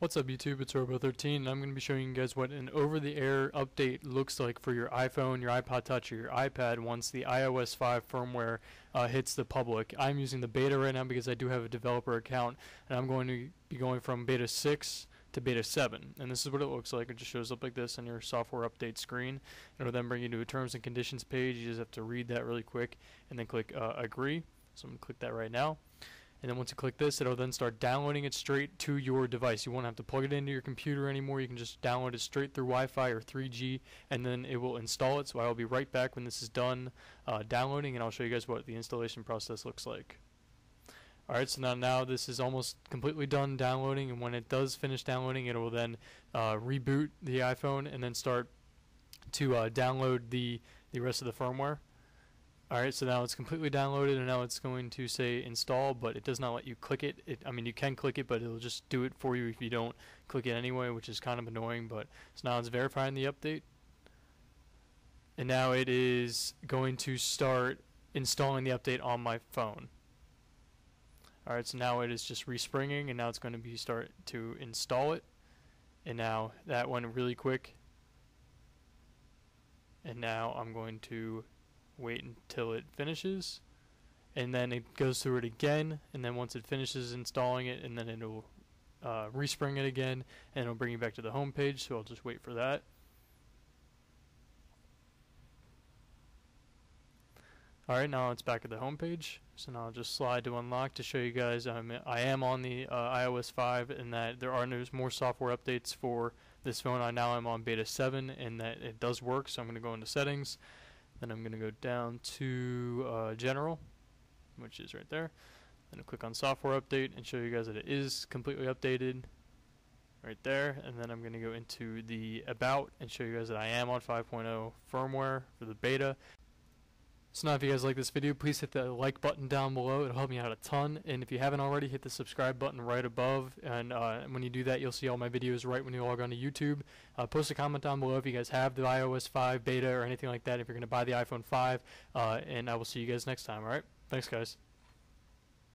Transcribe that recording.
What's up YouTube, it's Robo13 and I'm going to be showing you guys what an over-the-air update looks like for your iPhone, your iPod Touch, or your iPad once the iOS 5 firmware uh, hits the public. I'm using the beta right now because I do have a developer account and I'm going to be going from beta 6 to beta 7 and this is what it looks like. It just shows up like this on your software update screen. It'll then bring you to a terms and conditions page. You just have to read that really quick and then click uh, agree. So I'm going to click that right now and then once you click this it'll then start downloading it straight to your device. You won't have to plug it into your computer anymore. You can just download it straight through Wi-Fi or 3G and then it will install it. So I'll be right back when this is done uh, downloading and I'll show you guys what the installation process looks like. Alright, so now, now this is almost completely done downloading, and when it does finish downloading, it will then uh, reboot the iPhone and then start to uh, download the, the rest of the firmware. Alright, so now it's completely downloaded and now it's going to say install, but it does not let you click it. it. I mean, you can click it, but it'll just do it for you if you don't click it anyway, which is kind of annoying. But So now it's verifying the update. And now it is going to start installing the update on my phone. Alright, so now it is just respringing and now it's going to be start to install it. And now that went really quick. And now I'm going to wait until it finishes and then it goes through it again and then once it finishes installing it and then it'll uh, respring it again and it'll bring you back to the home page so I'll just wait for that. Alright now it's back at the home page so now I'll just slide to unlock to show you guys I'm, I am on the uh, iOS 5 and that there are no more software updates for this phone. I now am on beta 7 and that it does work so I'm going to go into settings then I'm going to go down to uh, General, which is right there. Then I'll click on Software Update and show you guys that it is completely updated right there. And then I'm going to go into the About and show you guys that I am on 5.0 firmware for the beta. So now if you guys like this video, please hit the like button down below. It'll help me out a ton. And if you haven't already, hit the subscribe button right above. And uh, when you do that, you'll see all my videos right when you log on to YouTube. Uh, post a comment down below if you guys have the iOS 5 beta or anything like that, if you're going to buy the iPhone 5. Uh, and I will see you guys next time, alright? Thanks, guys.